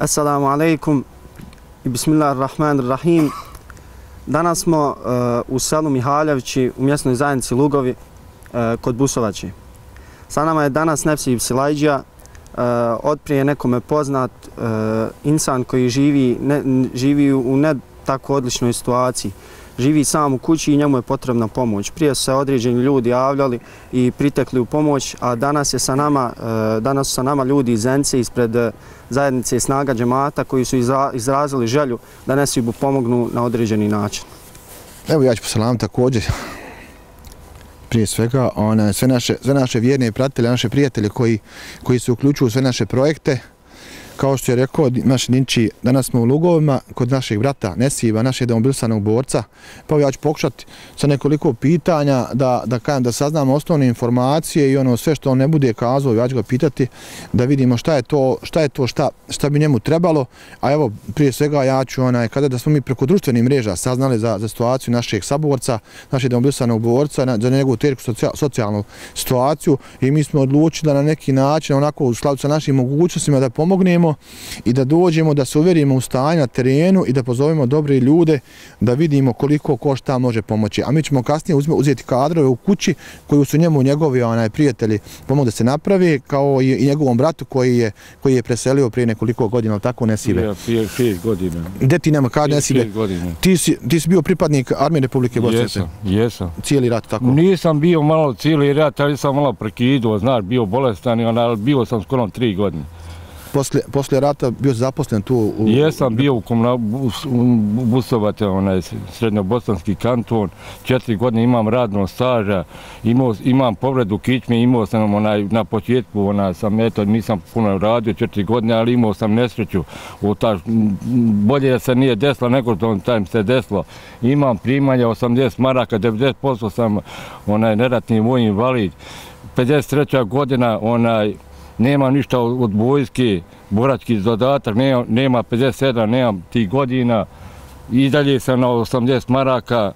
Assalamu alaikum i bismillahirrahmanirrahim. Danas smo uh, u selu Mihaljevići u mjesnoj zajednici Lugovi uh, kod Busovači. Sa nama je danas Nepsi Silajđija, uh, odprije nekome poznat uh, insan koji živi, ne, živi u ne tako odličnoj situaciji. Živi sam u kući i njemu je potrebna pomoć. Prije su se određeni ljudi javljali i pritekli u pomoć, a danas je sa nama, e, danas su sa nama ljudi iz Zence ispred e, zajednice snaga džemata koji su izrazili želju da Nesibu pomognu na određeni način. Evo ja ću posalam također prije svega ona, sve, naše, sve naše vjerne pratitelje, naše prijatelje koji, koji se uključuju u sve naše projekte kao što je rekao naš Ninči, danas smo u Lugovima kod našeg brata Nesiva, našeg demobilisanog borca, pa ja ću pokušati sa nekoliko pitanja da, da kajem da saznamo osnovne informacije i ono sve što on ne bude kazao, ja ću ga pitati da vidimo šta je to, šta je to šta, šta bi njemu trebalo, a evo prije svega ja ću onaj, kada da smo mi preko društvenih mreža saznali za, za situaciju našeg saborca, našeg demobilisanog borca, na, za njegovu teriku socijal, socijalnu situaciju i mi smo odlučili da na neki način onako u skladu sa našim mogućnostima da pomognemo i da dođemo, da se uverimo u stanje na terenu i da pozovemo dobre ljude da vidimo koliko ko šta može pomoći. A mi ćemo kasnije uzeti kadrove u kući koji su njemu njegovi onaj, prijatelji pomogu da se napravi, kao i, njegovom bratu koji je, koji je preselio prije nekoliko godina, ali tako Nesibe? Ja, prije šest godina. Gde ti nema kad Nesibe? Ti si, ti si bio pripadnik Armije Republike Bosne? Jesam, jesam. Cijeli rat, tako? Nisam bio malo cijeli rat, ali sam malo prekiduo, znaš, bio bolestan, ali bio sam skoro tri godine posle, posle rata bio zaposlen tu? U... Jesam bio u, komuna, u, Busovate, onaj srednjobosanski kanton, četiri godine imam radno staža, imao, imam povredu kičme, imao sam onaj, na početku, onaj, sam, eto, nisam puno radio četiri godine, ali imao sam nesreću. U ta, bolje da se nije desilo nego to taj se desilo. Imam primanja 80 maraka, 90% sam onaj neratni vojni invalid. 53. godina, onaj, nema ništa od vojske, borački dodatak, nema, nema 57, nema tih godina, i dalje sam na 80 maraka,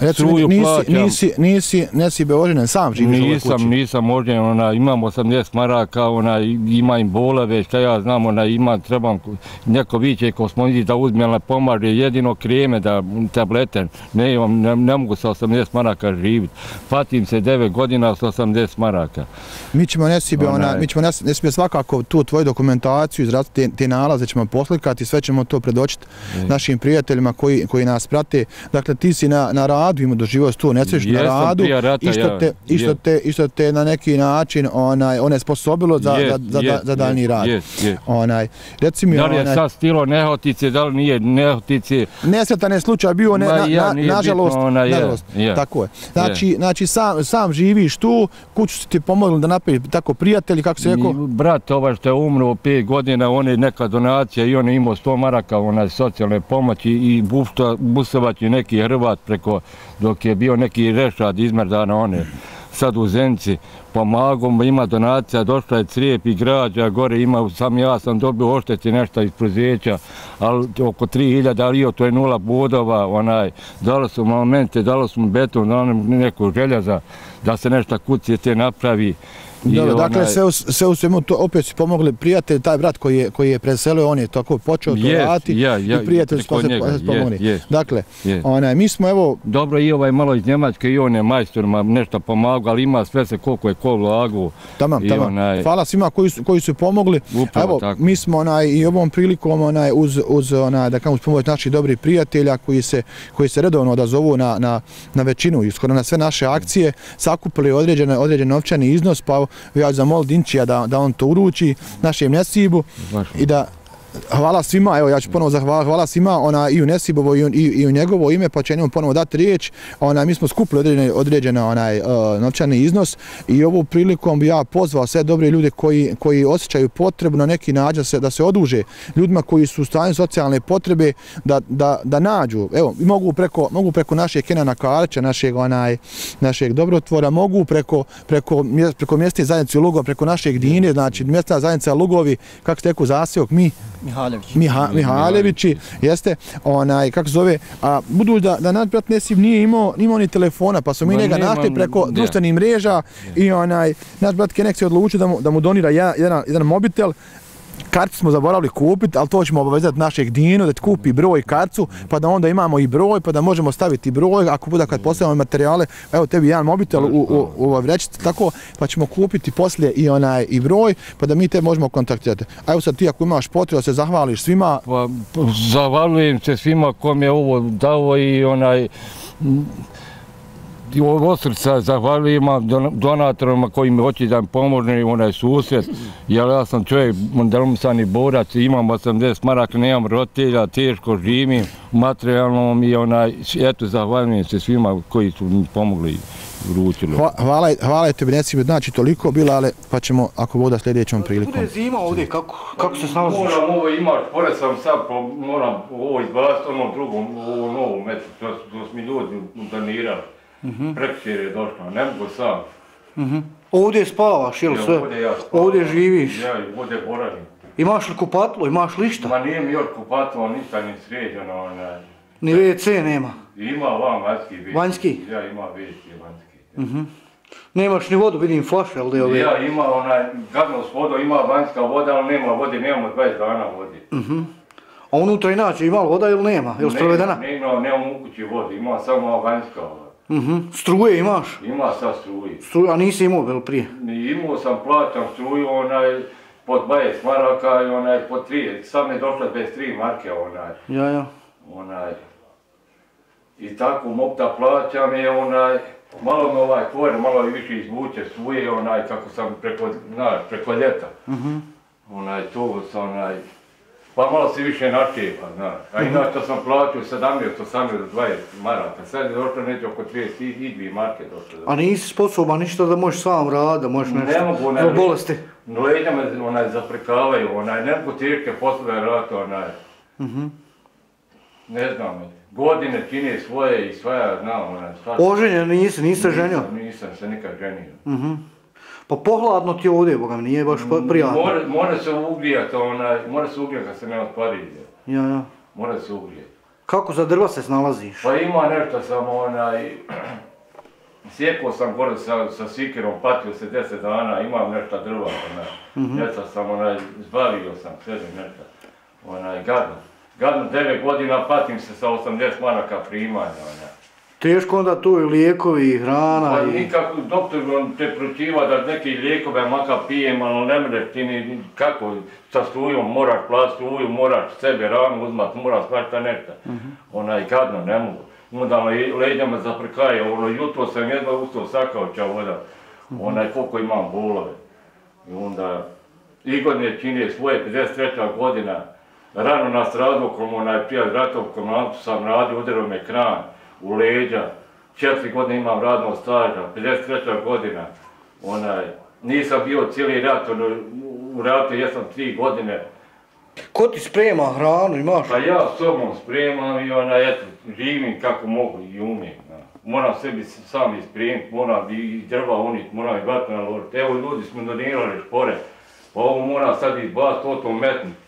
Reci mi, nisi, nisi, nisi, nisi Beožinen, sam živiš u ovoj kući? Nisam, nisam ožen, ona, imam 80 maraka, ona, ima im bolave, šta ja znam, ona, ima, trebam, neko viće ko smo da uzme, ali pomaže jedino kreme, da, tablete, ne, imam, ne, ne mogu sa 80 maraka živiti. Fatim se 9 godina sa 80 maraka. Mi ćemo Nesibe, ona, mi ćemo Nesibe svakako tu tvoju dokumentaciju, izraziti te, te nalaze ćemo poslikati, sve ćemo to predočiti našim prijateljima koji, koji nas prate. Dakle, ti si na, na radu ima doživao sto nesreć na radu rata, i što te i što te i što te na neki način onaj one sposobilo za yes, za za, yes, za daljni rad. Yes, yes. Onaj reci mi da li je onaj sad stilo nehotice, da li nije nehotice? Nesretan je slučaj bio ne, na, ja, na, nažalost, ona, nažalost. Je, tako je. Znači, je. znači sam, sam živiš tu, kuću su ti pomogli da napravi tako prijatelji, kako se rekao? Brat ovaj što je umro 5 godina, on je neka donacija i on je imao 100 maraka onaj, socijalne pomoći i busovaći neki Hrvat preko dok je bio neki rešad izmerdana one sad u Zenci pomagom, ima donacija, došla je crijep i građa, gore ima, sam ja sam dobio ošteti nešto iz prozeća, ali oko 3000, ali to je nula bodova, onaj, dalo su momente, dalo su beton, dalo neko željaza da se nešto kucije te napravi, Dobro, dakle, sve u, sve u svemu to opet su pomogli prijatelj, taj brat koji je, koji je preselio, on je tako počeo to yes, raditi ja, ja, i prijatelj su se pomogli. Yes, dakle, yes. onaj, mi smo evo... Dobro, i ovaj malo iz Njemačke, i on je majstor, ma nešto pomagao, ali ima sve se koliko je ko vlagu. Tamam, tamam. Onaj... Hvala svima koji su, koji su pomogli. Upravo, evo, tako. mi smo onaj, i ovom prilikom onaj, uz, uz onaj, da kažem, pomoć naših dobrih prijatelja koji se, koji se redovno odazovu na, na, na većinu i skoro na sve naše akcije, sakupili određene, određen novčani iznos, pa ja zamol Dinčija da, da on to uruči našem Nesibu i da hvala svima, evo ja ću ponovo zahvala, hvala svima ona, i u Nesibovo i, i, i u njegovo ime, pa će njemu ponovo dati riječ. Ona, mi smo skupili određen, određen onaj, uh, novčani iznos i ovu prilikom bi ja pozvao sve dobre ljude koji, koji osjećaju potrebu na neki način se, da se oduže ljudima koji su u stanju socijalne potrebe da, da, da nađu. Evo, mogu preko, mogu preko našeg Kenana Karića, našeg, onaj, našeg dobrotvora, mogu preko, preko, preko mjestne zajednice Lugova, preko našeg Dine, znači mjesta zajednica Lugovi, kako ste rekao, zaseok, mi Mihaljević. Miha, Mihaljevići, jeste, onaj, kako zove, a budu da, da naš brat Nesiv nije imao, imao ni telefona, pa su mi njega našli preko da. društvenih mreža i onaj, naš brat Kenek se odlučio da mu, da mu donira jedan, jedan mobitel, kartu smo zaboravili kupiti, ali to ćemo obavezati našeg Dinu da ti kupi broj kartu, pa da onda imamo i broj, pa da možemo staviti broj, ako bude kad postavimo materijale, evo tebi jedan mobitel u, u, u ovoj vrećici, tako, pa ćemo kupiti poslije i onaj i broj, pa da mi te možemo kontaktirati. A evo sad ti ako imaš potrebu, se zahvališ svima. Pa, zahvalujem se svima kom je ovo dao i onaj, i ovo srca zahvaljujem donatorima koji mi hoće da mi pomožne onaj susret, jer ja sam čovjek delomisani borac, imam 80 maraka, nemam roditelja, teško živim, materijalnom i onaj, eto, zahvaljujem se svima koji su mi pomogli uručili. Hvala, hvala tebi, neci mi znači toliko bilo, ali pa ćemo, ako voda sljedećom prilikom. Bude zima ovdje, kako, kako se snalaziš? Moram ovo imaš, pored sam sad, pa moram ovo izbaciti onom drugom, ovo novom metu, to, to su mi ljudi donirali. -hmm. Prekšir je došla, ne mogu sam. Mm -hmm. Ovdje spavaš, jel sve? Ovdje ja spavam. Ovdje živiš? Ja, ovdje boravim. Imaš li kupatlo, imaš li šta? Ma nije mi još kupatlo, ništa ni sređeno. Onaj. Ni WC nema? Ima vam vanjski WC. Vanjski? Ja, ima WC vanjski. Mm -hmm. Nemaš ni vodu, vidim flaše, ali ove... Ja, ima onaj, gadno s vodom, ima vanjska voda, ali nema vode, nemamo 20 dana vode. Mm -hmm. A unutra inače ima li voda ili nema? Ili sprovedena? Ne, nema, nema u kući vode, ima samo vanjska voda. Mhm. Mm struje imaš? Ima sa struje. Struje, a nisi imao vel prije? Imao sam plaćam struju onaj pod 20 maraka i onaj pod 3. Sad mi došla bez 3 marke onaj. Ja, ja. Onaj. I tako mogu da plaćam je onaj malo me ovaj kvoren malo i više izvuče struje onaj kako sam preko, znaš, preko ljeta. Mhm. Mm onaj to sam onaj Pa malo se više načepa, znaš. A mhm. inače sam platio 17, 18, 20 maraka. Sad je došlo neće oko 30 i dvije marke došlo. A nisi sposoban ništa da možeš sam rad, da možeš nešto? Ne mogu, ne. No, bolesti? Leđa me onaj zaprekavaju, onaj, ne mogu teške poslove rata, onaj. Mhm. Ne znam, godine čini svoje i svoja, znam, onaj. Oženjen nisi, nisi ženio? Nisam, nisam se nikad ženio. Mhm. Pa pohladno ti ovdje, boga mi, nije baš prijatno. Mora, mora se ugrijati, onaj, mora se ugrijati kad se ne otpari. Ja, ja. Mora se ugrijati. Kako za drva se snalaziš? Pa ima nešto sam onaj, sjekao sam gore sa, sa sikirom, patio se 10 dana, imam nešto drva, onaj, mm -hmm. nešto sam onaj, zbavio sam, sve nešto, onaj, gadno. Gadno 9 godina patim se sa 80 maraka primanja, onaj. Teško onda tu i lijekovi i hrana. Pa i... nikako doktor te pročiva da neki lijekove maka pijem, ali ne mre ti ni kako sa strujom moraš plat struju, moraš sebe ranu uzmat, moraš svašta nešto. Uh mhm. -huh. Onaj gadno, ne mogu. Onda me leđa me zaprkaje, ono jutro sam jedva ustao sakao ča voda. Uh -huh. Onaj koliko imam bolove. I onda i godine čini svoje 53. godina. Rano nas razvokom, onaj prijatelj ratov komandu sam radio, udarao me kran u leđa, četiri godine imam radnog staža, 53. godina, onaj, nisam bio cijeli rat, ono, u ratu jesam tri godine. Ko ti sprema hranu, imaš? Pa ja sobom spremam i onaj, eto, živim kako mogu i umijem. Moram sebi sam ispremiti, moram i drva uniti, moram i vatno naložiti. Evo ljudi smo donirali špore, pa ovo moram sad izbaciti, o tom metnuti.